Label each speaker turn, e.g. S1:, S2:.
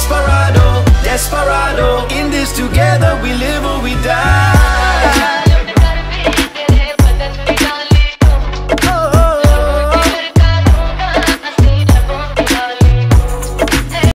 S1: Desperado, desperado. In this together we live